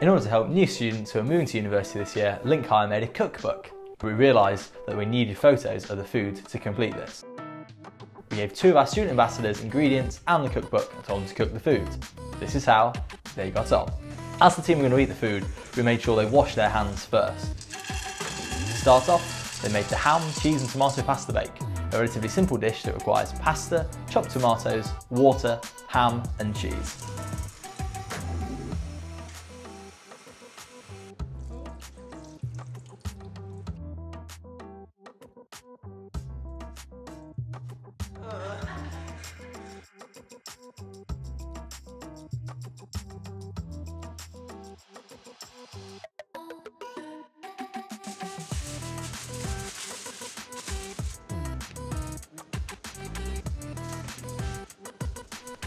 In order to help new students who are moving to university this year, LiNCHigher made a cookbook, but we realised that we needed photos of the food to complete this. We gave two of our student ambassadors ingredients and the cookbook and told them to cook the food. This is how they got on. As the team were going to eat the food, we made sure they washed their hands first. To start off, they made the ham, cheese and tomato pasta bake, a relatively simple dish that requires pasta, chopped tomatoes, water, ham and cheese.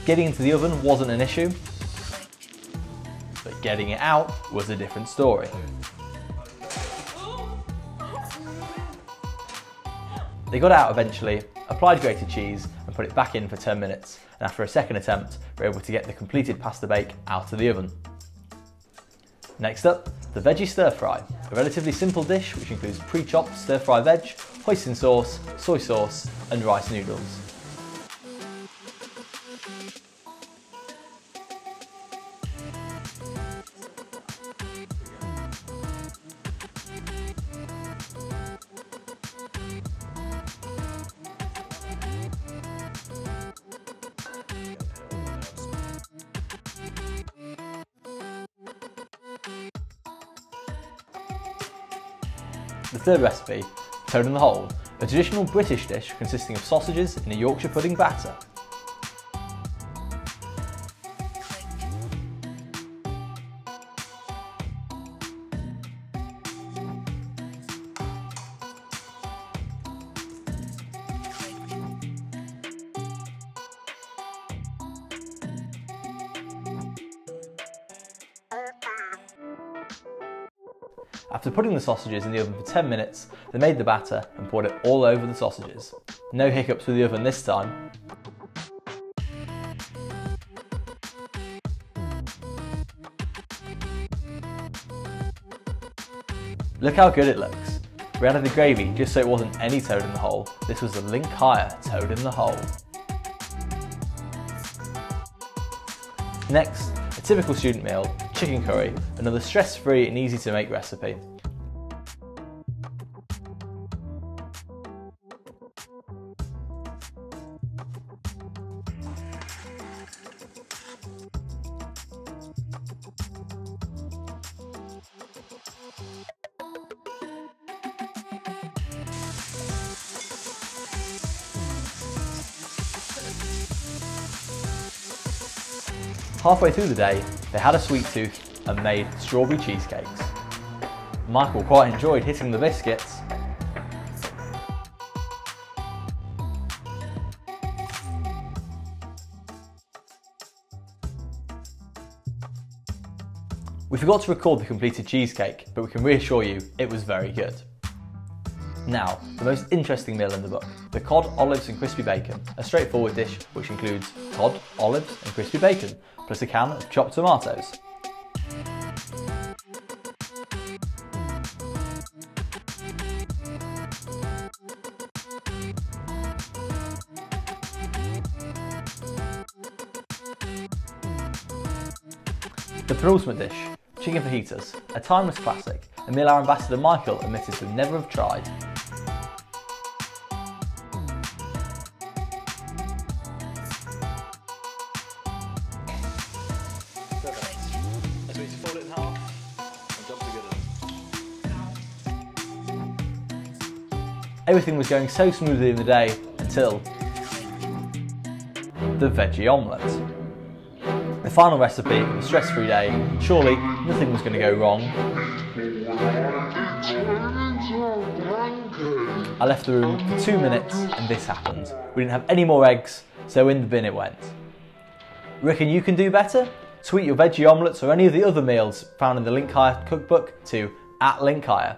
Getting into the oven wasn't an issue, but getting it out was a different story. They got out eventually, applied grated cheese and put it back in for 10 minutes and after a second attempt we were able to get the completed pasta bake out of the oven. Next up, the veggie stir fry, a relatively simple dish which includes pre-chopped stir fry veg, hoisin sauce, soy sauce and rice noodles. The third recipe, toad in the hole, a traditional British dish consisting of sausages in a Yorkshire pudding batter. After putting the sausages in the oven for 10 minutes, they made the batter and poured it all over the sausages. No hiccups with the oven this time. Look how good it looks. We added the gravy just so it wasn't any toad in the hole. This was the LiNCHigher toad in the hole. Next, a typical student meal, chicken curry, another stress-free and easy to make recipe. Halfway through the day, they had a sweet tooth and made strawberry cheesecakes. Michael quite enjoyed hitting the biscuits. We forgot to record the completed cheesecake, but we can reassure you it was very good. Now, the most interesting meal in the book, the cod, olives and crispy bacon, a straightforward dish which includes cod, olives and crispy bacon, plus a can of chopped tomatoes. The penultimate dish, chicken fajitas, a timeless classic, a meal our ambassador Michael admitted to never have tried. Everything was going so smoothly in the day until the veggie omelette. The final recipe a stress-free day, surely nothing was going to go wrong. I left the room for two minutes and this happened. We didn't have any more eggs, so in the bin it went. Reckon you can do better? Tweet your veggie omelettes or any of the other meals found in the LiNCHigher cookbook to at LiNCHigher.